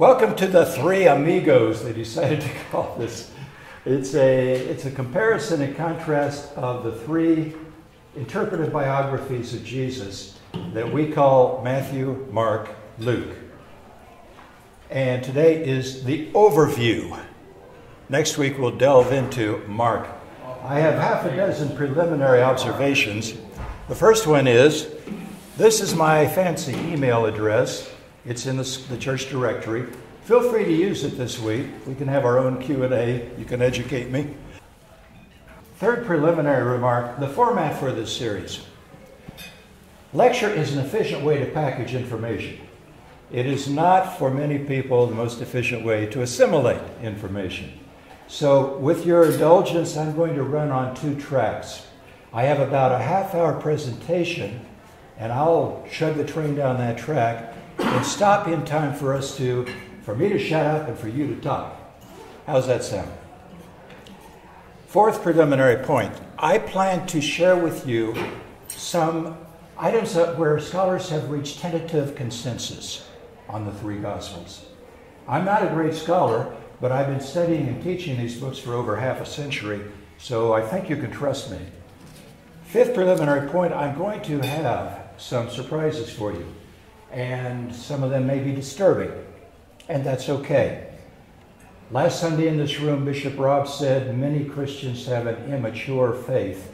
Welcome to the Three Amigos, they decided to call this. It's a, it's a comparison and contrast of the three interpretive biographies of Jesus that we call Matthew, Mark, Luke. And today is the overview. Next week we'll delve into Mark. I have half a dozen preliminary observations. The first one is this is my fancy email address. It's in the, the church directory. Feel free to use it this week. We can have our own Q&A. You can educate me. Third preliminary remark, the format for this series. Lecture is an efficient way to package information. It is not, for many people, the most efficient way to assimilate information. So, with your indulgence, I'm going to run on two tracks. I have about a half hour presentation, and I'll chug the train down that track and stop in time for us to, for me to shut up and for you to talk. How's that sound? Fourth preliminary point I plan to share with you some items where scholars have reached tentative consensus on the three Gospels. I'm not a great scholar, but I've been studying and teaching these books for over half a century, so I think you can trust me. Fifth preliminary point I'm going to have some surprises for you and some of them may be disturbing, and that's okay. Last Sunday in this room, Bishop Rob said many Christians have an immature faith.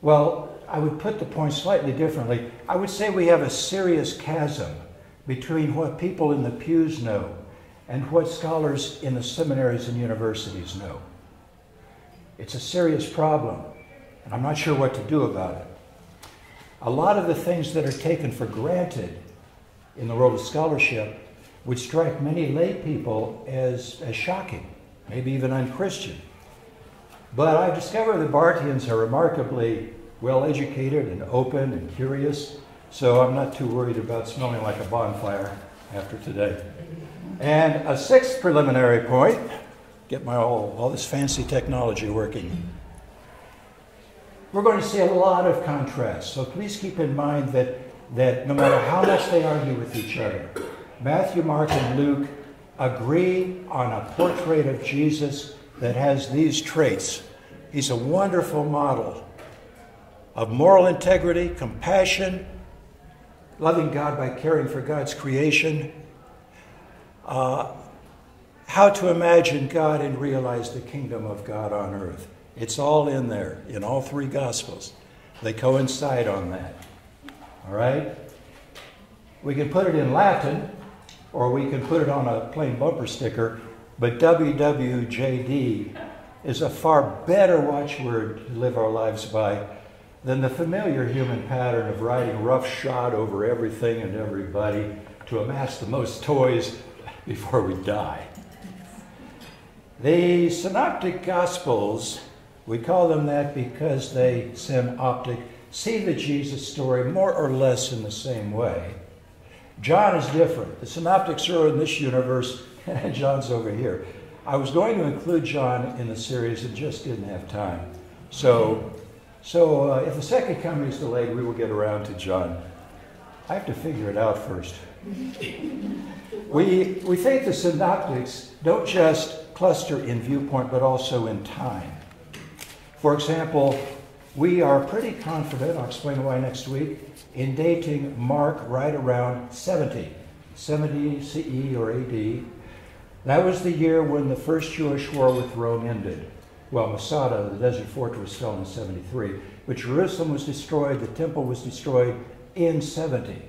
Well, I would put the point slightly differently. I would say we have a serious chasm between what people in the pews know and what scholars in the seminaries and universities know. It's a serious problem, and I'm not sure what to do about it. A lot of the things that are taken for granted in the world of scholarship would strike many lay people as, as shocking, maybe even unchristian. But I've discovered the Bartians are remarkably well educated and open and curious, so I'm not too worried about smelling like a bonfire after today. And a sixth preliminary point get my all, all this fancy technology working. We're going to see a lot of contrast, so please keep in mind that that no matter how much they argue with each other, Matthew, Mark, and Luke agree on a portrait of Jesus that has these traits. He's a wonderful model of moral integrity, compassion, loving God by caring for God's creation, uh, how to imagine God and realize the kingdom of God on earth. It's all in there, in all three Gospels. They coincide on that. All right? We can put it in Latin, or we can put it on a plain bumper sticker, but WWJD is a far better watchword to live our lives by than the familiar human pattern of riding roughshod over everything and everybody to amass the most toys before we die. The Synoptic Gospels, we call them that because they synoptic see the Jesus story more or less in the same way. John is different. The synoptics are in this universe, and John's over here. I was going to include John in the series and just didn't have time. So, so uh, if the second coming is delayed, we will get around to John. I have to figure it out first. we, we think the synoptics don't just cluster in viewpoint, but also in time. For example, we are pretty confident, I'll explain why next week, in dating Mark right around 70, 70 CE or AD. That was the year when the first Jewish war with Rome ended. Well, Masada, the desert fortress, fell in 73. But Jerusalem was destroyed, the temple was destroyed in 70.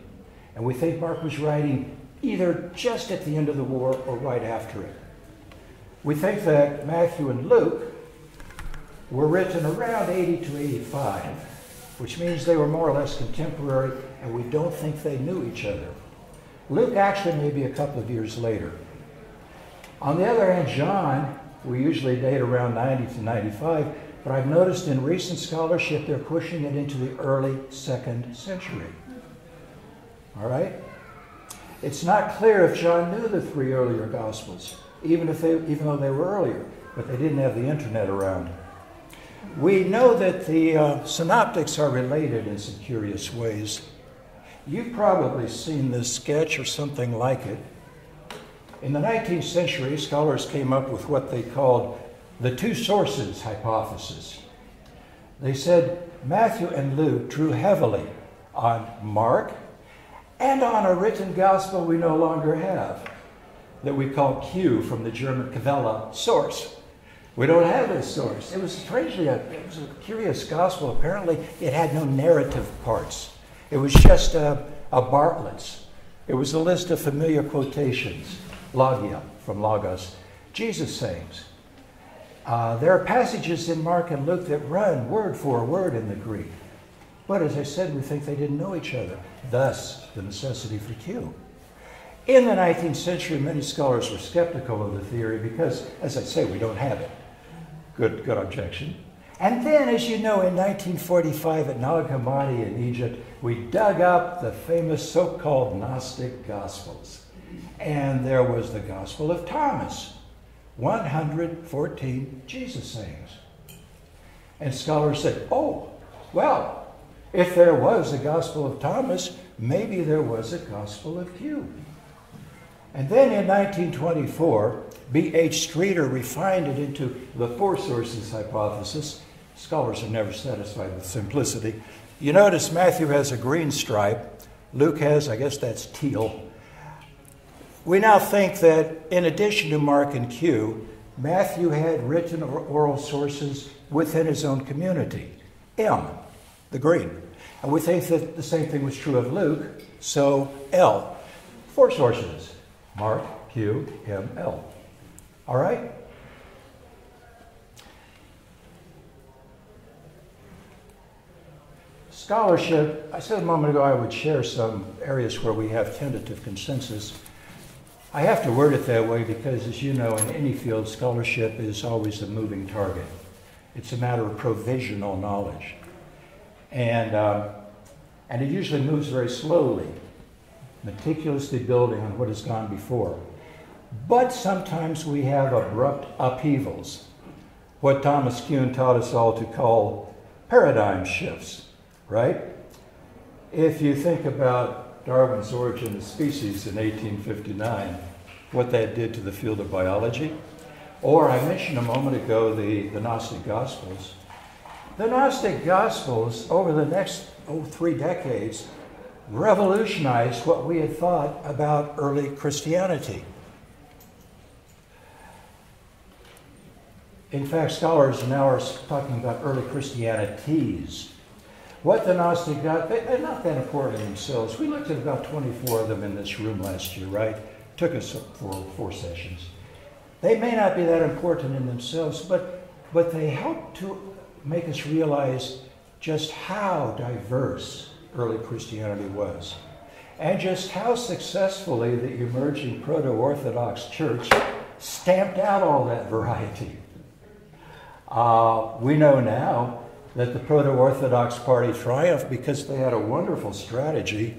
And we think Mark was writing either just at the end of the war or right after it. We think that Matthew and Luke were written around 80 to 85, which means they were more or less contemporary, and we don't think they knew each other. Luke actually may be a couple of years later. On the other hand, John, we usually date around 90 to 95, but I've noticed in recent scholarship they're pushing it into the early second century. All right? It's not clear if John knew the three earlier Gospels, even, if they, even though they were earlier, but they didn't have the internet around. We know that the uh, synoptics are related in some curious ways. You've probably seen this sketch or something like it. In the 19th century, scholars came up with what they called the two sources hypothesis. They said Matthew and Luke drew heavily on Mark and on a written gospel we no longer have that we call Q from the German Quelle source. We don't have this source. It was strangely a, it was a curious gospel. Apparently, it had no narrative parts. It was just a, a Bartlett's. It was a list of familiar quotations, logia from Logos, Jesus sayings. Uh, there are passages in Mark and Luke that run word for word in the Greek. But as I said, we think they didn't know each other. Thus, the necessity for Q. In the 19th century, many scholars were skeptical of the theory because, as I say, we don't have it. Good, good objection. And then, as you know, in 1945 at Nag Hammadi in Egypt, we dug up the famous so called Gnostic Gospels. And there was the Gospel of Thomas, 114 Jesus sayings. And scholars said, oh, well, if there was a Gospel of Thomas, maybe there was a Gospel of Q. And then in 1924, B.H. Streeter refined it into the four sources hypothesis. Scholars are never satisfied with simplicity. You notice Matthew has a green stripe, Luke has, I guess that's teal. We now think that in addition to Mark and Q, Matthew had written or oral sources within his own community. M, the green. And we think that the same thing was true of Luke, so L, four sources. Mark, Q, M, L. All right? Scholarship, I said a moment ago I would share some areas where we have tentative consensus. I have to word it that way because, as you know, in any field, scholarship is always a moving target. It's a matter of provisional knowledge. And, um, and it usually moves very slowly meticulously building on what has gone before. But sometimes we have abrupt upheavals, what Thomas Kuhn taught us all to call paradigm shifts, right? If you think about Darwin's Origin of Species in 1859, what that did to the field of biology, or I mentioned a moment ago the, the Gnostic Gospels. The Gnostic Gospels, over the next oh, three decades, revolutionized what we had thought about early Christianity. In fact, scholars now are talking about early Christianities. What the Gnostic got, they're not that important in themselves. We looked at about 24 of them in this room last year, right? Took us for four sessions. They may not be that important in themselves, but, but they help to make us realize just how diverse early Christianity was, and just how successfully the emerging proto Orthodox church stamped out all that variety. Uh, we know now that the proto Orthodox party triumphed because they had a wonderful strategy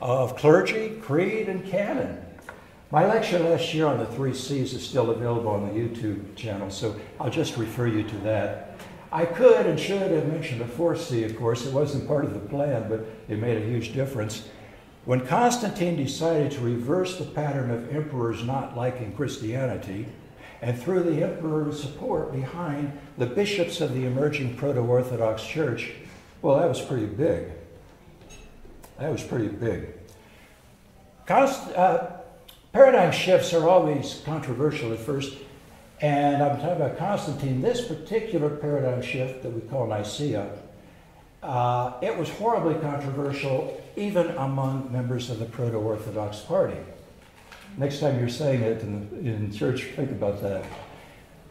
of clergy, creed, and canon. My lecture last year on the three C's is still available on the YouTube channel, so I'll just refer you to that. I could and should have mentioned the fourth C, of course. It wasn't part of the plan, but it made a huge difference. When Constantine decided to reverse the pattern of emperors not liking Christianity, and threw the emperor's support behind the bishops of the emerging proto Orthodox Church, well, that was pretty big. That was pretty big. Const- uh, paradigm shifts are always controversial at first. And I'm talking about Constantine, this particular paradigm shift that we call Nicaea, uh, it was horribly controversial even among members of the Proto Orthodox Party. Next time you're saying it in, in church, think about that.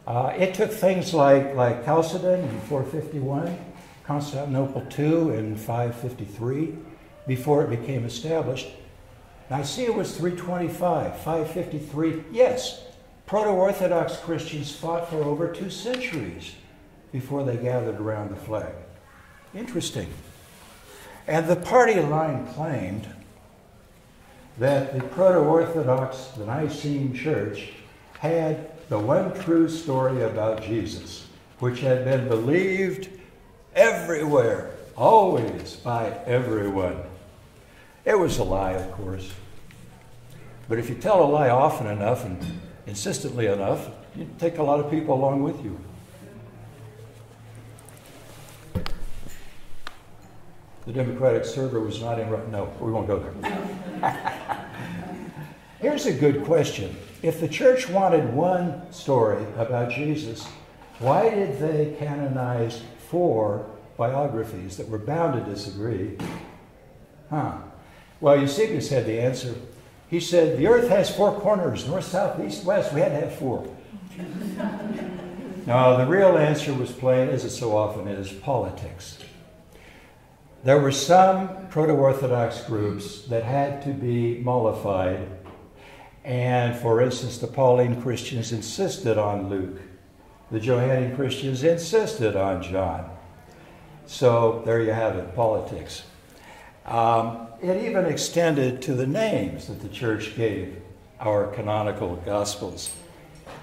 Uh, it took things like, like Chalcedon in 451, Constantinople II in 553, before it became established. Nicaea was 325, 553, yes, Proto Orthodox Christians fought for over two centuries before they gathered around the flag. Interesting. And the party line claimed that the Proto Orthodox, the Nicene Church, had the one true story about Jesus, which had been believed everywhere, always by everyone. It was a lie, of course. But if you tell a lie often enough and insistently enough, you take a lot of people along with you. The Democratic server was not in. No, we won't go there. Here's a good question. If the church wanted one story about Jesus, why did they canonize four biographies that were bound to disagree? Huh. Well, Eusebius had the answer. He said, The earth has four corners north, south, east, west. We had to have four. no, the real answer was plain, as it so often is politics. There were some proto Orthodox groups that had to be mollified. And for instance, the Pauline Christians insisted on Luke, the Johannine Christians insisted on John. So there you have it politics. Um, it even extended to the names that the church gave our canonical gospels.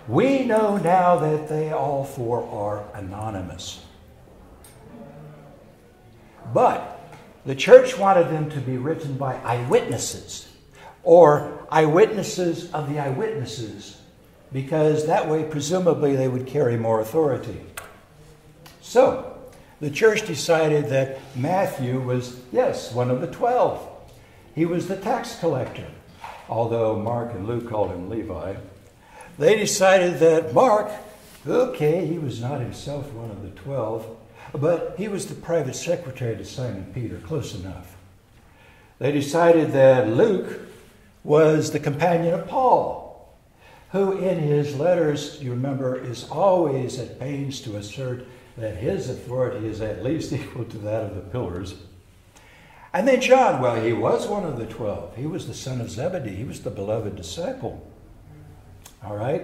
We know now that they all four are anonymous. But the church wanted them to be written by eyewitnesses or eyewitnesses of the eyewitnesses, because that way, presumably, they would carry more authority. So, the church decided that Matthew was, yes, one of the twelve. He was the tax collector, although Mark and Luke called him Levi. They decided that Mark, okay, he was not himself one of the twelve, but he was the private secretary to Simon Peter, close enough. They decided that Luke was the companion of Paul, who in his letters, you remember, is always at pains to assert that his authority is at least equal to that of the pillars. And then John, well, he was one of the twelve. He was the son of Zebedee, he was the beloved disciple. All right?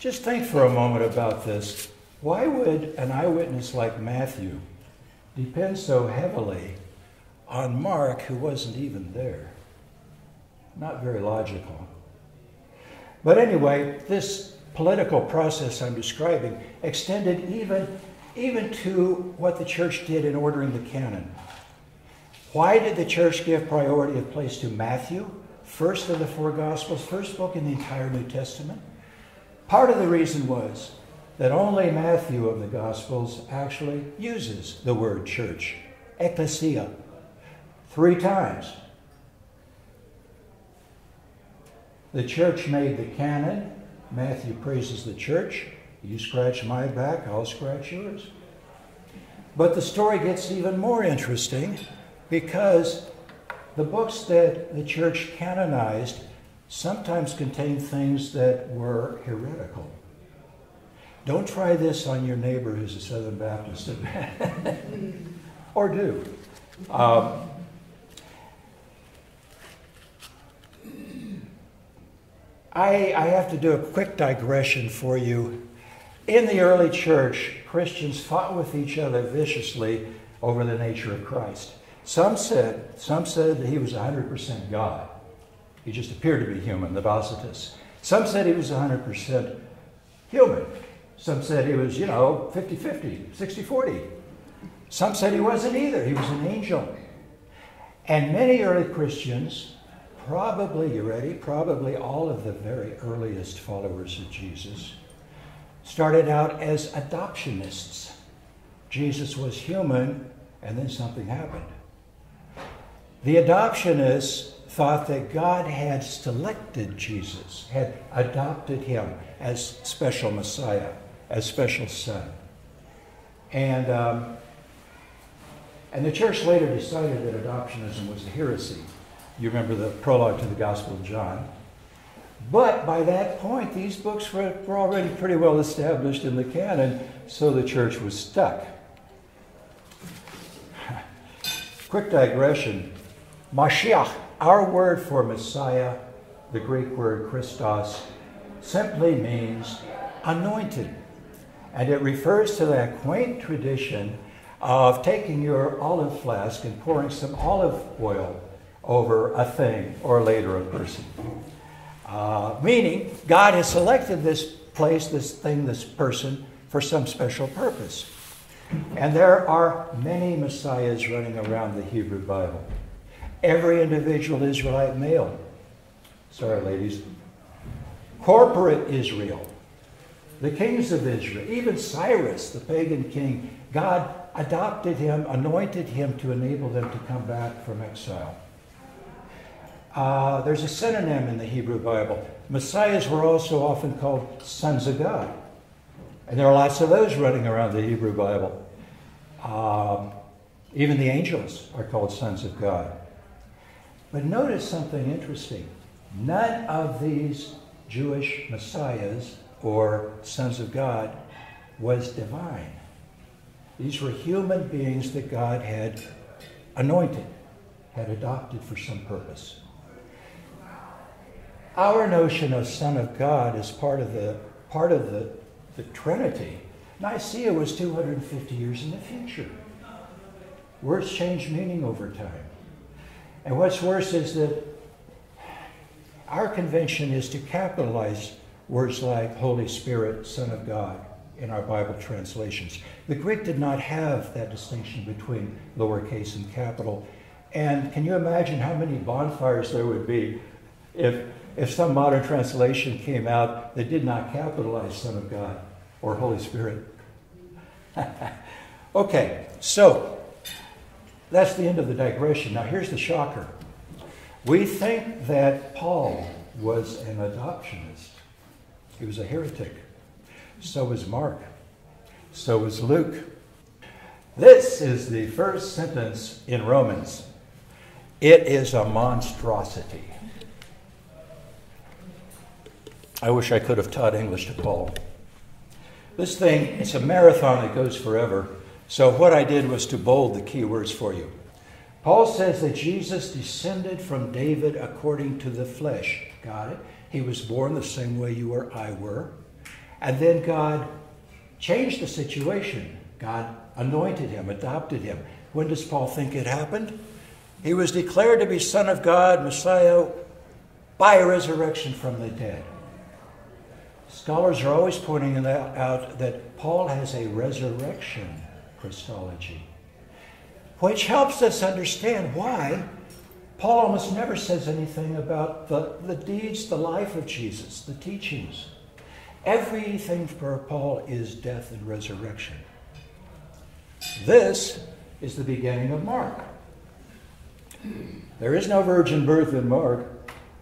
Just think for a moment about this. Why would an eyewitness like Matthew depend so heavily on Mark, who wasn't even there? Not very logical. But anyway, this political process I'm describing extended even, even to what the church did in ordering the canon. Why did the church give priority of place to Matthew, first of the four Gospels, first book in the entire New Testament? Part of the reason was that only Matthew of the Gospels actually uses the word church, ecclesia, three times. The church made the canon Matthew praises the church. You scratch my back, I'll scratch yours. But the story gets even more interesting because the books that the church canonized sometimes contain things that were heretical. Don't try this on your neighbor who's a Southern Baptist, or do. Um, I, I have to do a quick digression for you. In the early church, Christians fought with each other viciously over the nature of Christ. Some said, some said that he was 100% God. He just appeared to be human, the Docetists. Some said he was 100% human. Some said he was, you know, 50 50, 60 40. Some said he wasn't either. He was an angel. And many early Christians probably, you ready? Probably all of the very earliest followers of Jesus started out as adoptionists. Jesus was human, and then something happened. The adoptionists thought that God had selected Jesus, had adopted him as special Messiah, as special Son. And, um, and the church later decided that adoptionism was a heresy. You remember the prologue to the Gospel of John. But by that point, these books were, were already pretty well established in the canon, so the church was stuck. Quick digression Mashiach, our word for Messiah, the Greek word Christos, simply means anointed. And it refers to that quaint tradition of taking your olive flask and pouring some olive oil over a thing or later a person. Uh, meaning, God has selected this place, this thing, this person for some special purpose. And there are many messiahs running around the Hebrew Bible. Every individual Israelite male. Sorry, ladies. Corporate Israel, the kings of Israel, even Cyrus, the pagan king, God adopted him, anointed him to enable them to come back from exile. Uh, there's a synonym in the Hebrew Bible. Messiahs were also often called sons of God. And there are lots of those running around the Hebrew Bible. Um, even the angels are called sons of God. But notice something interesting. None of these Jewish messiahs or sons of God was divine. These were human beings that God had anointed, had adopted for some purpose. Our notion of Son of God is part of the part of the, the Trinity. Nicaea was 250 years in the future. Words change meaning over time. And what's worse is that our convention is to capitalize words like Holy Spirit, Son of God in our Bible translations. The Greek did not have that distinction between lowercase and capital. And can you imagine how many bonfires there would be if, if some modern translation came out that did not capitalize Son of God or Holy Spirit? okay, so that's the end of the digression. Now, here's the shocker. We think that Paul was an adoptionist, he was a heretic. So was Mark. So was Luke. This is the first sentence in Romans. It is a monstrosity. I wish I could have taught English to Paul. This thing, it's a marathon that goes forever. So, what I did was to bold the key words for you. Paul says that Jesus descended from David according to the flesh. Got it? He was born the same way you or I were. And then God changed the situation. God anointed him, adopted him. When does Paul think it happened? He was declared to be Son of God, Messiah, by resurrection from the dead. Scholars are always pointing out that Paul has a resurrection Christology, which helps us understand why Paul almost never says anything about the, the deeds, the life of Jesus, the teachings. Everything for Paul is death and resurrection. This is the beginning of Mark. There is no virgin birth in Mark.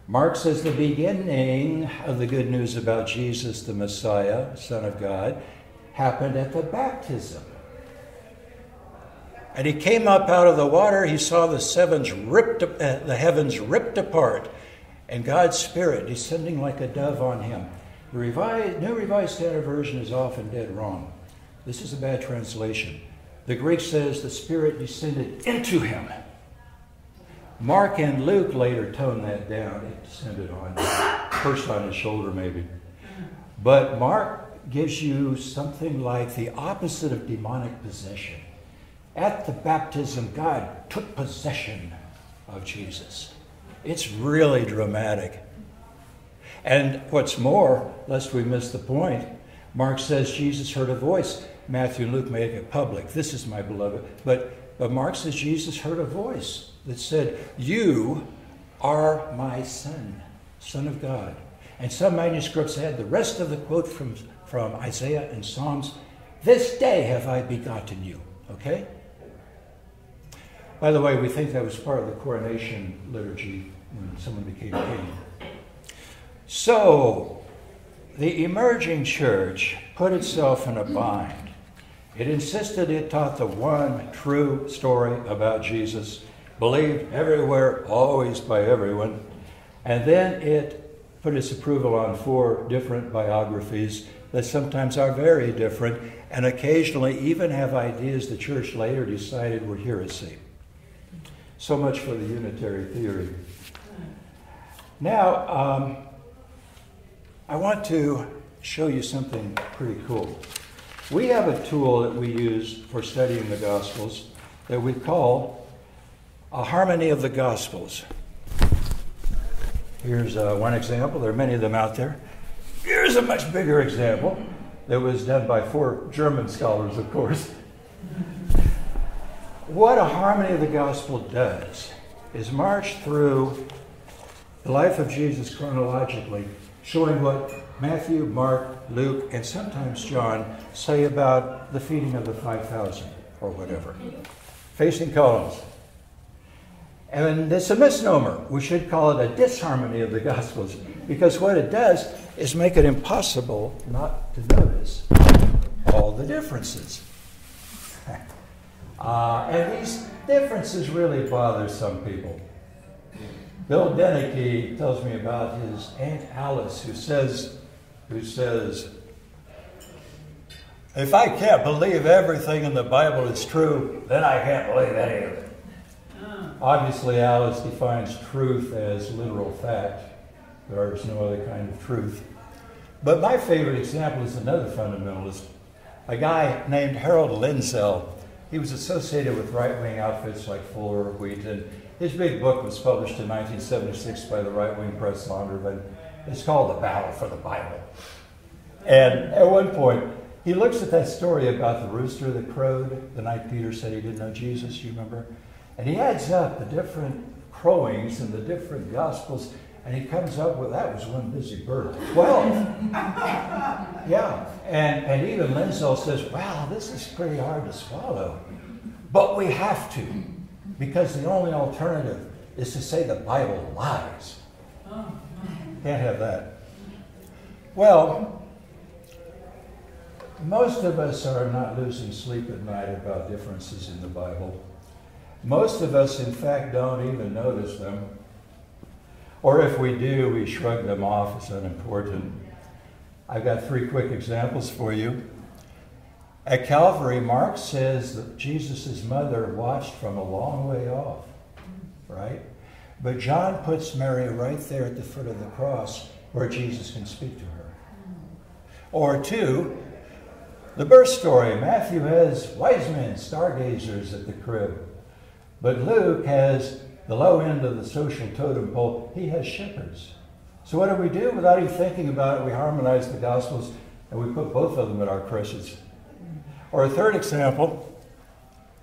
Mark says the beginning of the good news about Jesus, the Messiah, Son of God, happened at the baptism. And he came up out of the water. He saw the heavens ripped, uh, the heavens ripped apart, and God's Spirit descending like a dove on him. The revised, New Revised Standard Version is often dead wrong. This is a bad translation. The Greek says the Spirit descended into him. Mark and Luke later toned that down. It descended on, first on his shoulder, maybe. But Mark gives you something like the opposite of demonic possession. At the baptism, God took possession of Jesus. It's really dramatic. And what's more, lest we miss the point, Mark says Jesus heard a voice. Matthew and Luke make it public. This is my beloved. But, but Mark says Jesus heard a voice that said, You are my son, son of God. And some manuscripts add the rest of the quote from, from Isaiah and Psalms This day have I begotten you. Okay? By the way, we think that was part of the coronation liturgy when someone became king. So, the emerging church put itself in a bind. It insisted it taught the one true story about Jesus, believed everywhere, always by everyone, and then it put its approval on four different biographies that sometimes are very different and occasionally even have ideas the church later decided were heresy. So much for the unitary theory. Now, um, I want to show you something pretty cool. We have a tool that we use for studying the Gospels that we call a harmony of the Gospels. Here's uh, one example. There are many of them out there. Here's a much bigger example that was done by four German scholars, of course what a harmony of the gospel does is march through the life of Jesus chronologically, showing what Matthew, Mark, Luke, and sometimes John say about the feeding of the 5,000 or whatever. Facing columns. And it's a misnomer. We should call it a disharmony of the Gospels because what it does is make it impossible not to notice all the differences. Uh, and these differences really bother some people. Bill Deneke tells me about his Aunt Alice who says, who says, if I can't believe everything in the Bible is true, then I can't believe any of it. Obviously, Alice defines truth as literal fact. There is no other kind of truth. But my favorite example is another fundamentalist, a guy named Harold Lindsell. He was associated with right wing outfits like Fuller, or Wheaton. His big book was published in 1976 by the right wing press Zondervan. It's called The Battle for the Bible. And at one point, he looks at that story about the rooster that crowed the night Peter said he didn't know Jesus, you remember? And he adds up the different crowings and the different gospels, and he comes up with that was one busy bird. Twelve. yeah. And, and even Lindsell says, wow, this is pretty hard to swallow. But we have to, because the only alternative is to say the Bible lies. Can't have that. Well, most of us are not losing sleep at night about differences in the Bible. Most of us, in fact, don't even notice them. Or if we do, we shrug them off as unimportant. I've got three quick examples for you. At Calvary, Mark says that Jesus' mother watched from a long way off, right? But John puts Mary right there at the foot of the cross where Jesus can speak to her. Or two, the birth story. Matthew has wise men, stargazers at the crib. But Luke has the low end of the social totem pole. He has shepherds. So what do we do? Without even thinking about it, we harmonize the Gospels and we put both of them at our crèches. Or a third example,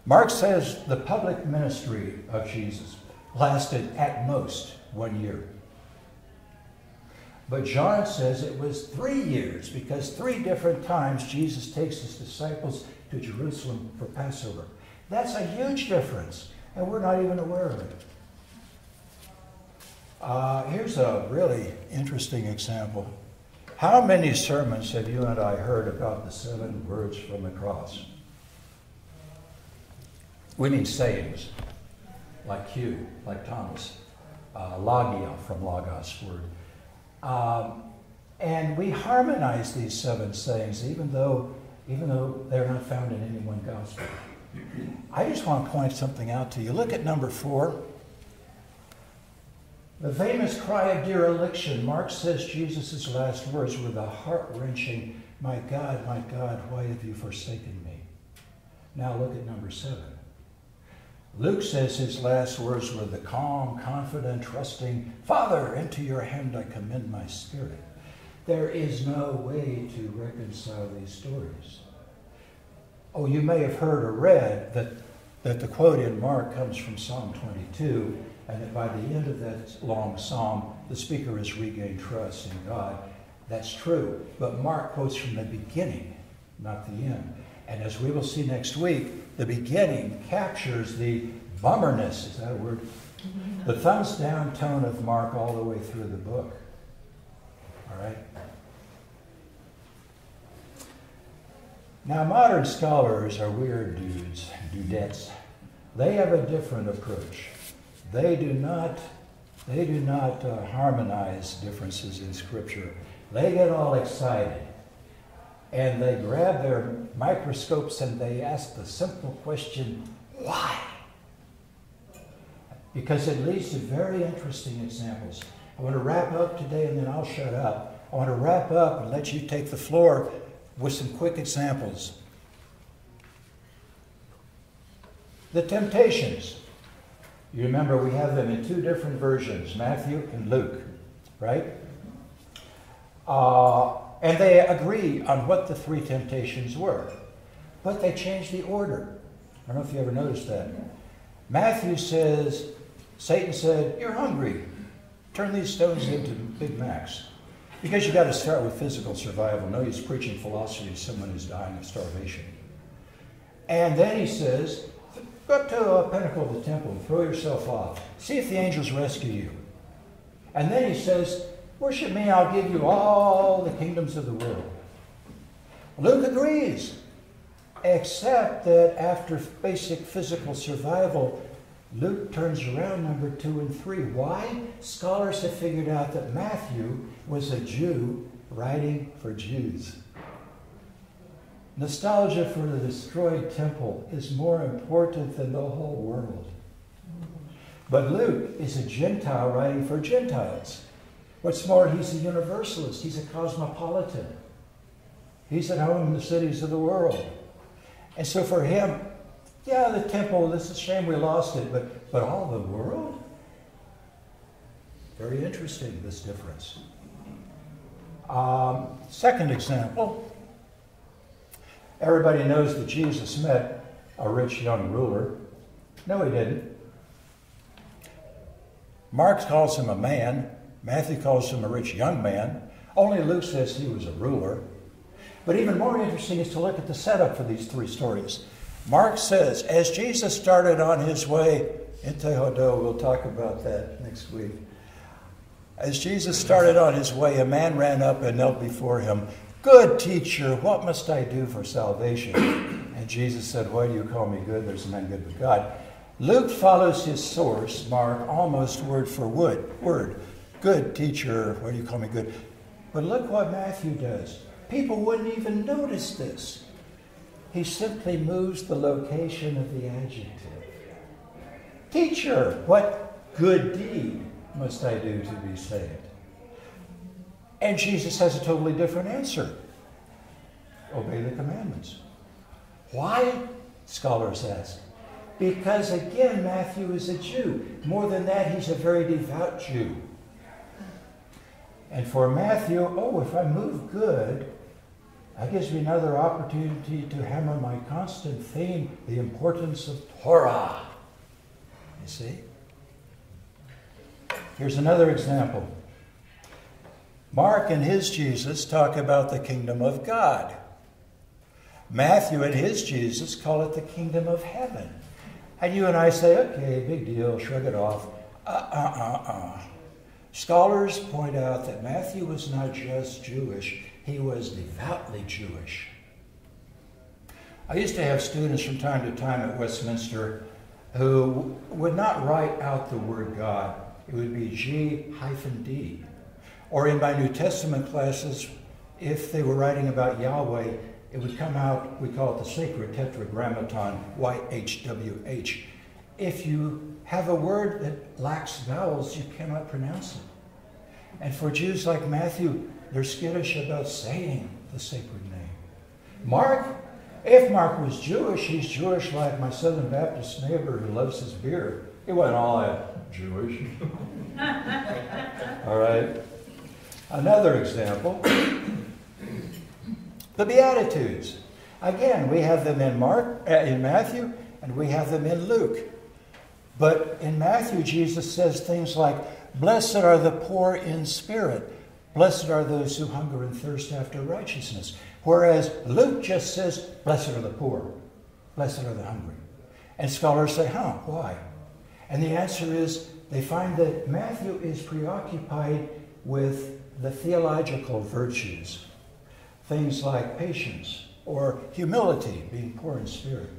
Mark says the public ministry of Jesus lasted at most one year. But John says it was three years because three different times Jesus takes his disciples to Jerusalem for Passover. That's a huge difference and we're not even aware of it. Uh, here's a really interesting example. How many sermons have you and I heard about the seven words from the cross? We mean sayings, like Q, like Thomas, uh, logia from logos word. Um, and we harmonize these seven sayings, even though, even though they're not found in any one gospel. I just want to point something out to you. Look at number four. The famous cry of dereliction. Mark says Jesus' last words were the heart wrenching, My God, my God, why have you forsaken me? Now look at number seven. Luke says his last words were the calm, confident, trusting, Father, into your hand I commend my spirit. There is no way to reconcile these stories. Oh, you may have heard or read that, that the quote in Mark comes from Psalm 22, and that by the end of that long psalm, the speaker has regained trust in God. That's true. But Mark quotes from the beginning, not the end. And as we will see next week, the beginning captures the bummerness, is that a word? The thumbs down tone of Mark all the way through the book. All right? Now, modern scholars are weird dudes, dudettes. They have a different approach. They do not, they do not uh, harmonize differences in Scripture. They get all excited and they grab their microscopes and they ask the simple question, why? Because it leads to very interesting examples. I want to wrap up today and then I'll shut up. I want to wrap up and let you take the floor with some quick examples. The temptations. You remember we have them in two different versions, Matthew and Luke, right? Uh, and they agree on what the three temptations were, but they change the order. I don't know if you ever noticed that. Matthew says, Satan said, You're hungry. Turn these stones into Big Macs. Because you got to start with physical survival. No use preaching philosophy to someone who's dying of starvation. And then he says, Go up to the pinnacle of the temple and throw yourself off. See if the angels rescue you. And then he says, Worship me, I'll give you all the kingdoms of the world. Luke agrees, except that after basic physical survival, Luke turns around number two and three. Why? Scholars have figured out that Matthew was a Jew writing for Jews. Nostalgia for the destroyed temple is more important than the whole world. But Luke is a Gentile writing for Gentiles. What's more, he's a universalist, he's a cosmopolitan. He's at home in the cities of the world. And so for him, yeah, the temple, this is a shame we lost it, but, but all the world? Very interesting, this difference. Um, second example everybody knows that Jesus met a rich young ruler. No, he didn't. Mark calls him a man, Matthew calls him a rich young man. Only Luke says he was a ruler. But even more interesting is to look at the setup for these three stories. Mark says, as Jesus started on his way into Hodo, we'll talk about that next week. As Jesus started on his way, a man ran up and knelt before him. Good teacher, what must I do for salvation? And Jesus said, Why do you call me good? There's none good but God. Luke follows his source, Mark, almost word for word. Word. Good teacher, why do you call me good? But look what Matthew does. People wouldn't even notice this. He simply moves the location of the adjective. Teacher, what good deed must I do to be saved? And Jesus has a totally different answer obey the commandments. Why? Scholars ask. Because again, Matthew is a Jew. More than that, he's a very devout Jew. And for Matthew, oh, if I move good, that gives me another opportunity to hammer my constant theme the importance of Torah. You see? Here's another example. Mark and his Jesus talk about the kingdom of God. Matthew and his Jesus call it the kingdom of heaven. And you and I say, okay, big deal, shrug it off. Uh uh uh uh. Scholars point out that Matthew was not just Jewish, he was devoutly Jewish. I used to have students from time to time at Westminster who would not write out the word God. It would be G hyphen D. Or in my New Testament classes, if they were writing about Yahweh, it would come out, we call it the sacred tetragrammaton, YHWH. If you have a word that lacks vowels, you cannot pronounce it. And for Jews like Matthew, they're skittish about saying the sacred name. Mark, if Mark was Jewish, he's Jewish like my Southern Baptist neighbor who loves his beer. He wasn't all that Jewish. all right. Another example the Beatitudes. Again, we have them in Mark, uh, in Matthew, and we have them in Luke. But in Matthew, Jesus says things like, Blessed are the poor in spirit. Blessed are those who hunger and thirst after righteousness. Whereas Luke just says, Blessed are the poor. Blessed are the hungry. And scholars say, Huh, why? And the answer is they find that Matthew is preoccupied with the theological virtues, things like patience or humility, being poor in spirit.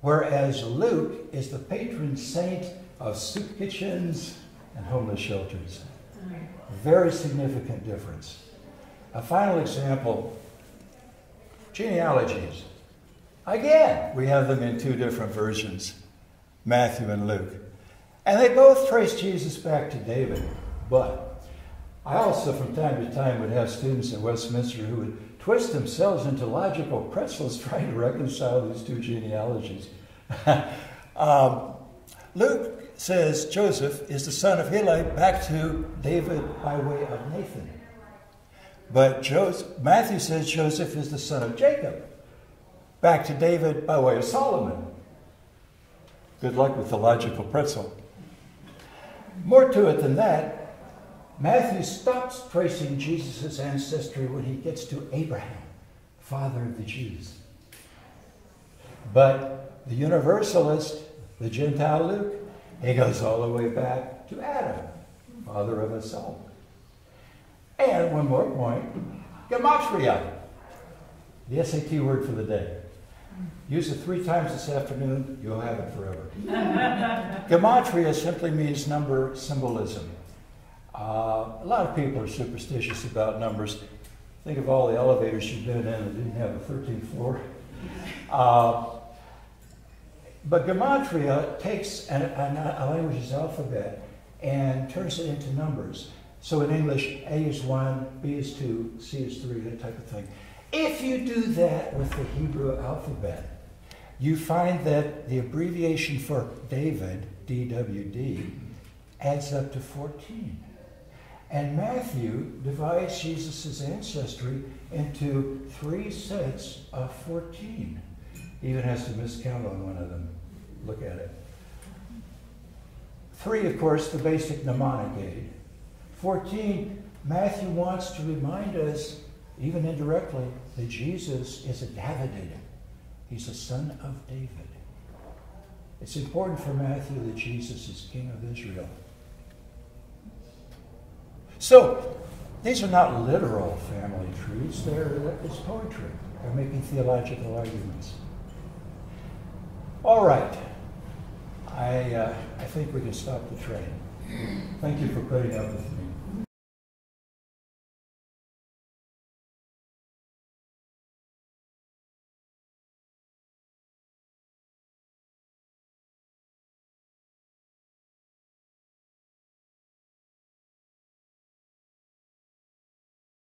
Whereas Luke is the patron saint of soup kitchens and homeless shelters. Very significant difference. A final example genealogies. Again, we have them in two different versions Matthew and Luke. And they both trace Jesus back to David. But I also, from time to time, would have students at Westminster who would twist themselves into logical pretzels trying to reconcile these two genealogies. um, Luke says Joseph is the son of Heli back to David by way of Nathan. But Joseph, Matthew says Joseph is the son of Jacob, back to David by way of Solomon. Good luck with the logical pretzel. More to it than that. Matthew stops tracing Jesus' ancestry when he gets to Abraham, father of the Jews. But the universalist, the Gentile Luke, he goes all the way back to Adam, father of us all. And one more point gematria, the SAT word for the day. Use it three times this afternoon, you'll have it forever. gematria simply means number symbolism. Uh, a lot of people are superstitious about numbers. Think of all the elevators you've been in that didn't have a 13th floor. Uh, but Gematria takes an, an, a language's alphabet and turns it into numbers. So in English, A is 1, B is 2, C is 3, that type of thing. If you do that with the Hebrew alphabet, you find that the abbreviation for David, DWD, adds up to 14. And Matthew divides Jesus' ancestry into three sets of 14. He even has to miscount on one of them. Look at it. Three, of course, the basic mnemonic aid. 14, Matthew wants to remind us, even indirectly, that Jesus is a Davidid. He's a son of David. It's important for Matthew that Jesus is king of Israel. So, these are not literal family trees, they're, it's poetry. They're making theological arguments. All right. I, uh, I think we can stop the train. Thank you for putting up with me.